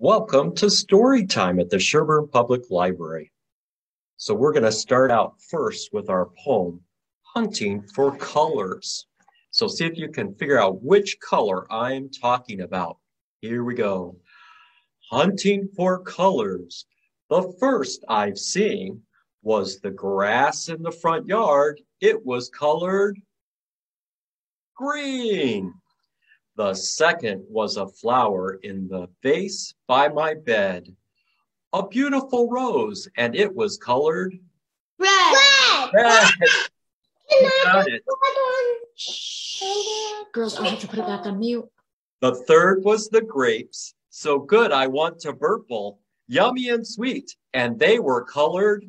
Welcome to story time at the Sherburne Public Library. So we're going to start out first with our poem, Hunting for Colors. So see if you can figure out which color I'm talking about. Here we go. Hunting for colors. The first I've seen was the grass in the front yard. It was colored green. The second was a flower in the vase by my bed. A beautiful rose, and it was colored Red. red. You got it. Girls, I have to put it back on mute. The third was the grapes, so good I want to purple, yummy and sweet, and they were colored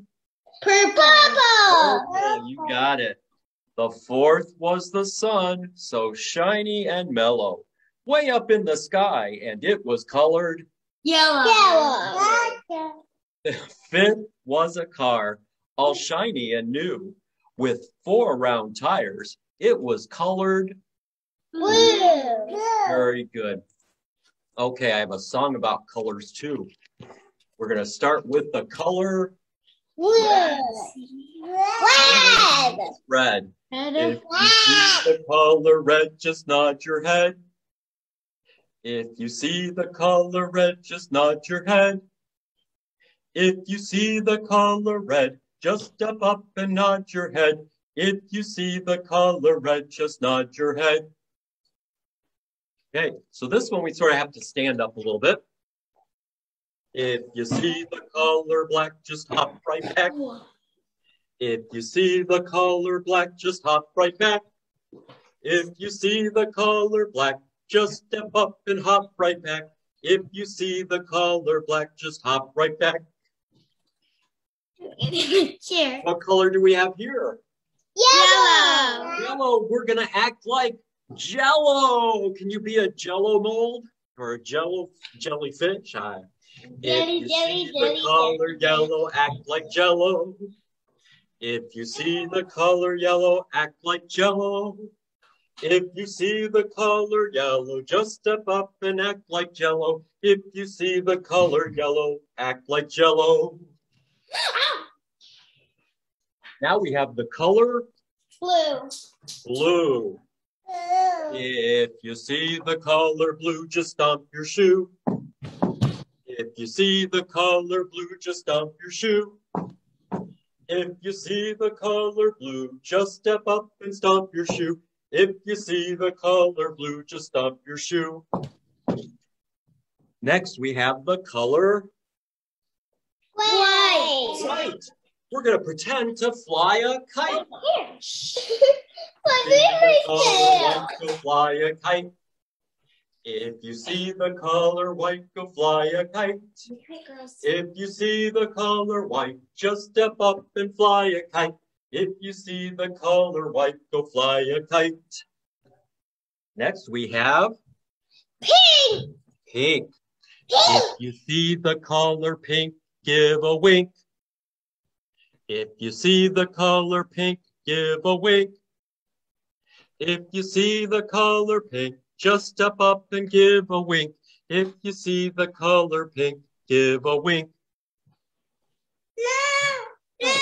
Purple. purple. You got it. The fourth was the sun, so shiny and mellow, way up in the sky, and it was colored. Yellow. the Fifth was a car, all shiny and new, with four round tires. It was colored. Blue. Very good. Okay, I have a song about colors too. We're going to start with the color Red. red. Red. If you see the color red, just nod your head. If you see the color red, just nod your head. If you see the color red, just step up and nod your head. If you see the color red, just nod your head. Okay, so this one we sort of have to stand up a little bit. If you see the color black, just hop right back. If you see the color black, just hop right back. If you see the color black, just step up and hop right back. If you see the color black, just hop right back. What color do we have here? Yellow. Yellow. We're gonna act like Jello. Can you be a Jello mold or a Jello jellyfish? I, if you see the color yellow, act like Jello. If you see the color yellow, act like Jello. If you see the color yellow, just step up and act like Jello. If you see the color yellow, act like Jello. Now we have the color Blue. blue. If you see the color blue, just stomp your shoe. If you see the color blue, just stomp your shoe. If you see the color blue, just step up and stomp your shoe. If you see the color blue, just stomp your shoe. Next, we have the color White. white. We're going to pretend to fly a kite. What's See in my color tail? white, go fly a kite. If you see the color white, go fly a kite. If you see the color white, just step up and fly a kite. If you see the color white, go fly a kite. Next, we have Pink. pink. If you see the color pink, give a wink. If you see the color pink, give a wink. If you see the color pink, just step up and give a wink. If you see the color pink, give a wink. Oh,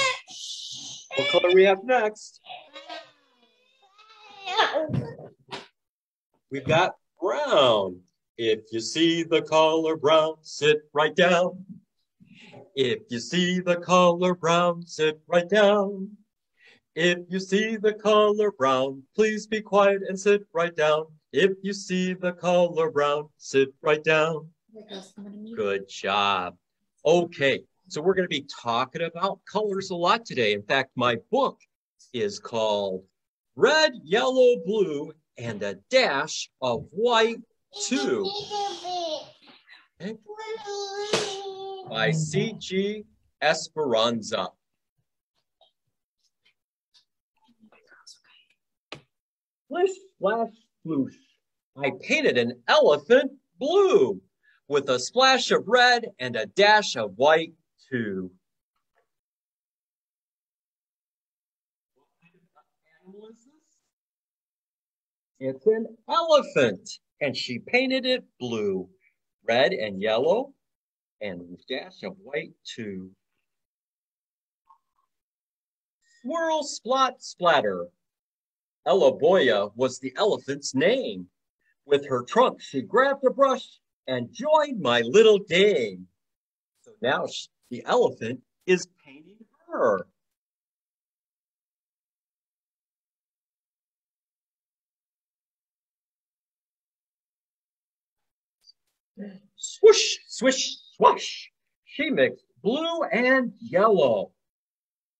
what color we have next? We've got brown. If you see the color brown, sit right down. If you see the color brown, sit right down. If you see the color brown, please be quiet and sit right down. If you see the color brown, sit right down. Good job. Okay, so we're going to be talking about colors a lot today. In fact, my book is called Red, Yellow, Blue, and a Dash of White Too by C.G. Esperanza. Splish, splash, sploosh. I painted an elephant blue with a splash of red and a dash of white too. It's an elephant, and she painted it blue. red and yellow, and a dash of white too. Swirl, splot, splatter. Ella Boya was the elephant's name. With her trunk, she grabbed a brush and joined my little game. So now she, the elephant is painting her. Swoosh, swish, swash. She mixed blue and yellow.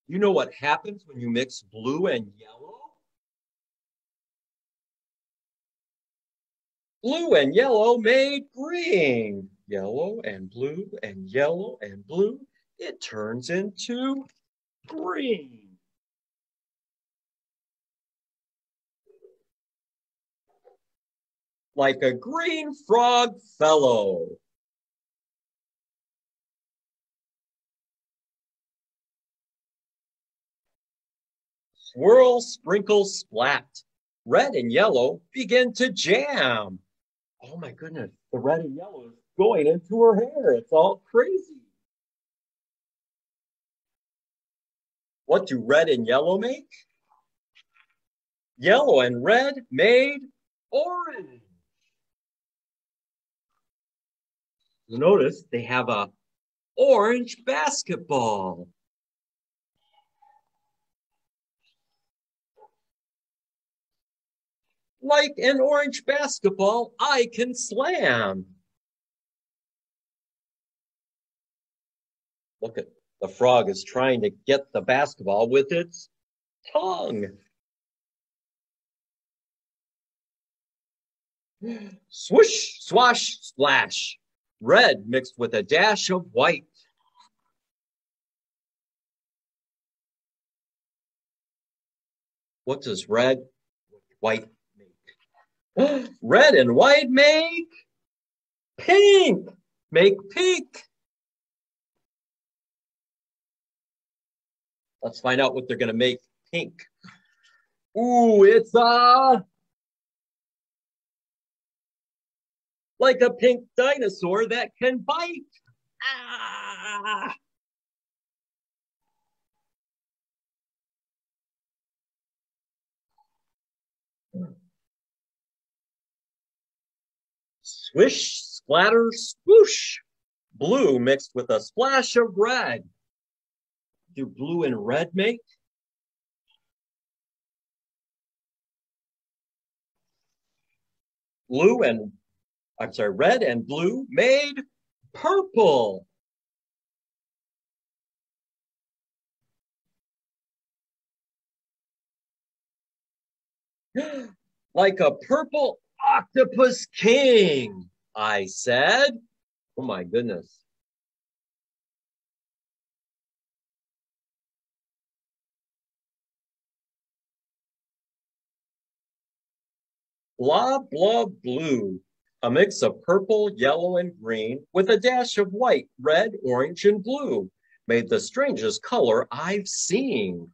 You know what happens when you mix blue and yellow? Blue and yellow made green. Yellow and blue and yellow and blue. It turns into green. Like a green frog fellow. Swirl, sprinkle, splat. Red and yellow begin to jam. Oh my goodness, the red and yellow is going into her hair. It's all crazy. What do red and yellow make? Yellow and red made orange. Notice they have a orange basketball. Like an orange basketball, I can slam. Look at the frog is trying to get the basketball with its tongue. Swoosh, swash, splash. Red mixed with a dash of white. What does red, white? Red and white make pink. Make pink. Let's find out what they're going to make pink. Ooh, it's a like a pink dinosaur that can bite. Ah! Swish, splatter, swoosh. Blue mixed with a splash of red. Do blue and red make? Blue and I'm sorry, red and blue made purple. like a purple octopus king, I said. Oh my goodness. Blah, blah, blue a mix of purple, yellow, and green with a dash of white, red, orange, and blue, made the strangest color I've seen.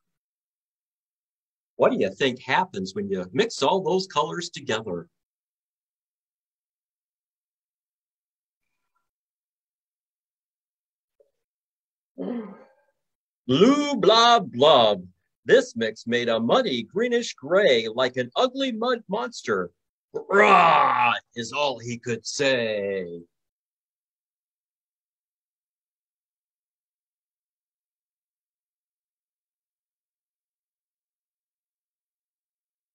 What do you think happens when you mix all those colors together? Blue blob blob. This mix made a muddy greenish gray like an ugly mud monster Rah! is all he could say.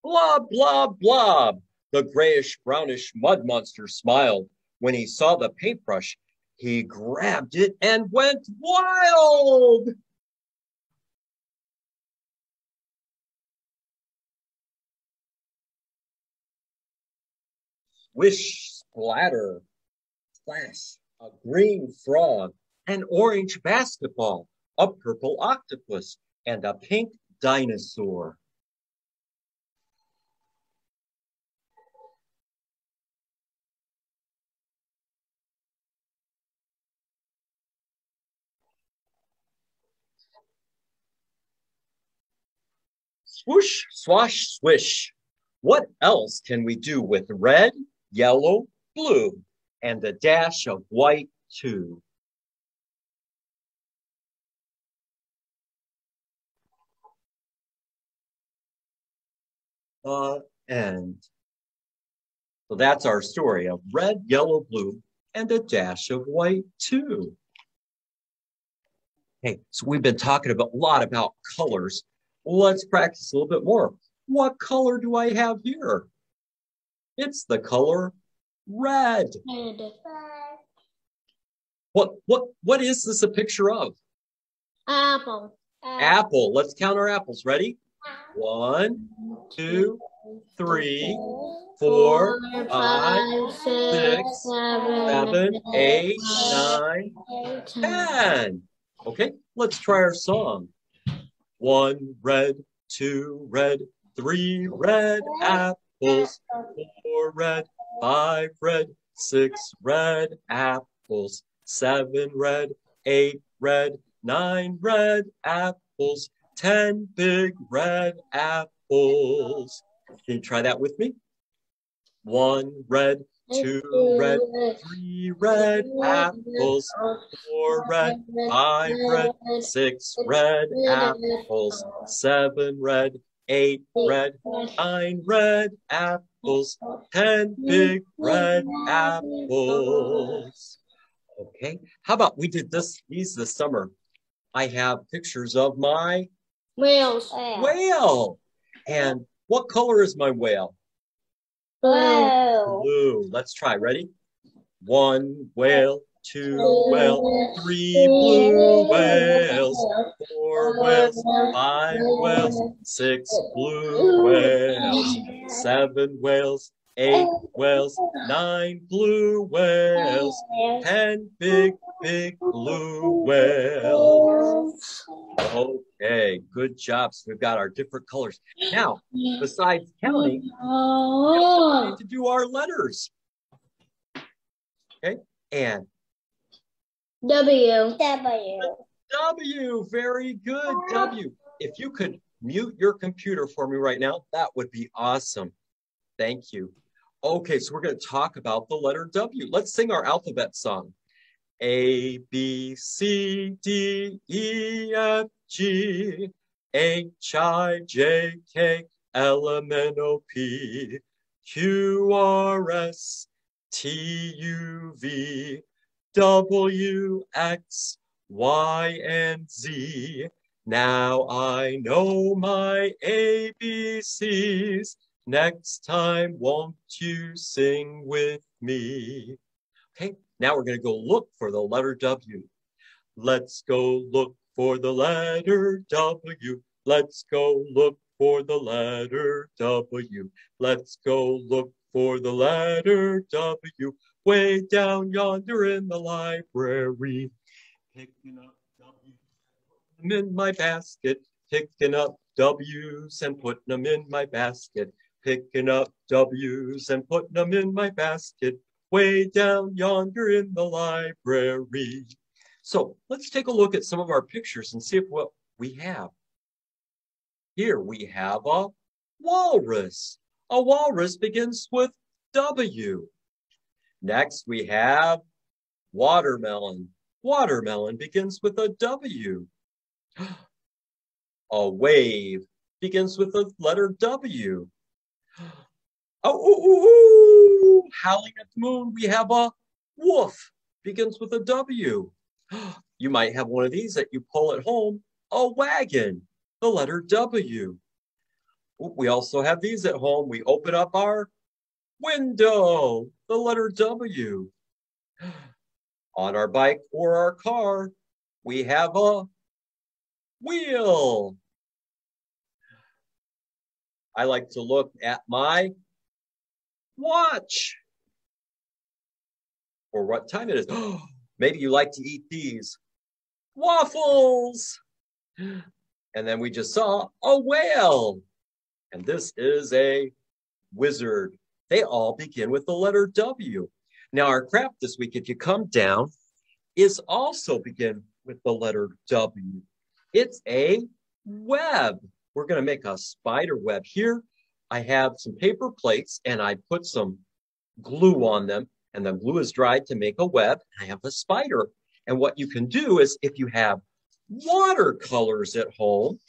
Blob, blob, blob. The grayish brownish mud monster smiled. When he saw the paintbrush, he grabbed it and went wild. Wish, splatter, flash, a green frog, an orange basketball, a purple octopus, and a pink dinosaur. Swoosh, swash, swish. What else can we do with red, yellow, blue. and a dash of white too. Uh, the end. So that's our story of red, yellow, blue, and a dash of white too. Okay, so we've been talking about, a lot about colors. Let's practice a little bit more. What color do I have here? It's the color red. Red. What what what is this a picture of? Apple. Apple. Let's count our apples. Ready? One, two, three, four, five, six, seven, eight, nine, ten. Okay, let's try our song. One red, two red, three red apples, four red, five red, six red apples, seven red, eight red, nine red apples, ten big red apples. Can you try that with me? One red, two red, three red apples, four red, five red, six red apples, seven red, eight red, nine red apples, ten big red apples. Okay, how about we did this these this summer? I have pictures of my Whales. whale. And what color is my whale? Blue. Blue. Let's try. Ready? One whale, two whale, three blue whales, four whales, five whales, six blue whales, seven whales, eight oh, whales, nine blue whales, ten big, big blue whales. Okay, good job. So we've got our different colors. Now, besides counting, we oh. need to do our letters. Okay, and W. W. W, very good, W. If you could mute your computer for me right now, that would be awesome. Thank you. Okay, so we're going to talk about the letter W. Let's sing our alphabet song. A, B, C, D, E, F, G, H, I, J, K, L, M, N, O, P, Q, R, S, T, U, V, W, X, Y, and Z. Now I know my ABCs. Next time, won't you sing with me? Okay, now we're going to go look for the letter W. Let's go look for the letter W. Let's go look for the letter W. Let's go look for the letter W. Way down yonder in the library. Picking up W's in my basket. Picking up W's and putting them in my basket. Picking up W's and putting them in my basket way down yonder in the library. So let's take a look at some of our pictures and see if what we have. Here we have a walrus. A walrus begins with W. Next we have watermelon. Watermelon begins with a W. A wave begins with the letter W. Oh, ooh, ooh, ooh. howling at the moon, we have a wolf, begins with a W. You might have one of these that you pull at home, a wagon, the letter W. We also have these at home. We open up our window, the letter W. On our bike or our car, we have a wheel. I like to look at my watch or what time it is. Maybe you like to eat these waffles. And then we just saw a whale. And this is a wizard. They all begin with the letter W. Now, our craft this week, if you come down, is also begin with the letter W. It's a web. We're going to make a spider web here. I have some paper plates and I put some glue on them And the glue is dried to make a web. I have a spider. And what you can do is if you have watercolors at home,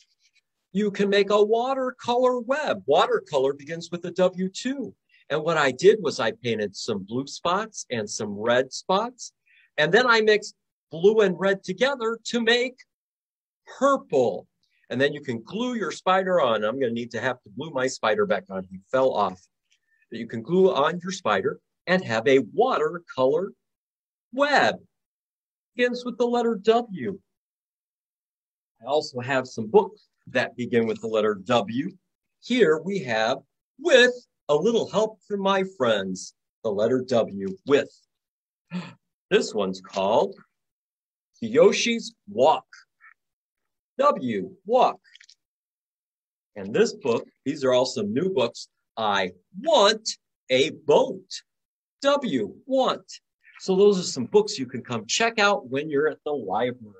you can make a watercolor web. Watercolor begins with a W2. And what I did was I painted some blue spots and some red spots. And then I mixed blue and red together to make purple. And then you can glue your spider on. I'm going to need to have to glue my spider back on. He fell off. You can glue on your spider and have a watercolor web. Begins with the letter W. I also have some books that begin with the letter W. Here we have with a little help from my friends, the letter W with. This one's called Yoshi's Walk. W, walk. And this book, these are all some new books. I want a boat. W, want. So those are some books you can come check out when you're at the library.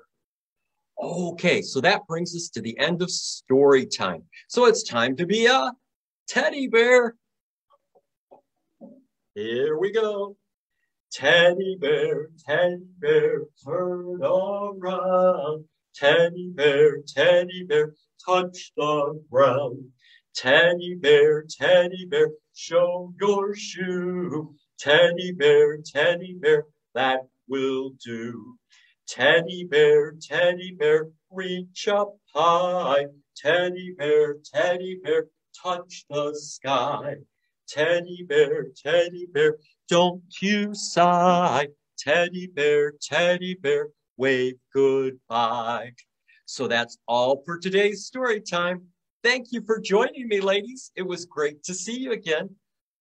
Okay, so that brings us to the end of story time. So it's time to be a teddy bear. Here we go. Teddy bear, teddy bear, turn around. Teddy bear, teddy bear, touch the ground. Teddy bear, teddy bear, show your shoe. Teddy bear, teddy bear, that will do. Teddy bear, teddy bear, reach up high. Teddy bear, teddy bear, touch the sky. Teddy bear, teddy bear, don't you sigh. Teddy bear, teddy bear, wave goodbye. So that's all for today's story time. Thank you for joining me, ladies. It was great to see you again.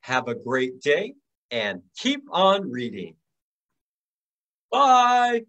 Have a great day and keep on reading. Bye.